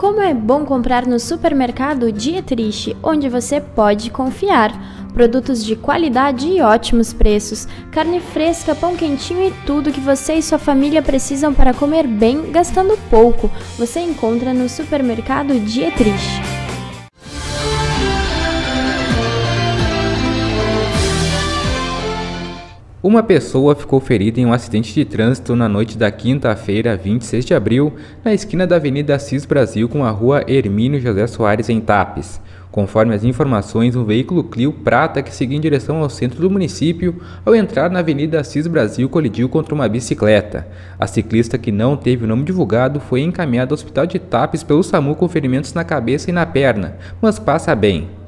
Como é bom comprar no supermercado Dietrich, onde você pode confiar. Produtos de qualidade e ótimos preços, carne fresca, pão quentinho e tudo que você e sua família precisam para comer bem, gastando pouco. Você encontra no supermercado Dietrich. Uma pessoa ficou ferida em um acidente de trânsito na noite da quinta-feira, 26 de abril, na esquina da Avenida Assis Brasil com a rua Hermínio José Soares, em Tapes. Conforme as informações, um veículo Clio prata que seguia em direção ao centro do município, ao entrar na Avenida Assis Brasil, colidiu contra uma bicicleta. A ciclista, que não teve o nome divulgado, foi encaminhada ao hospital de Tapes pelo SAMU com ferimentos na cabeça e na perna, mas passa bem.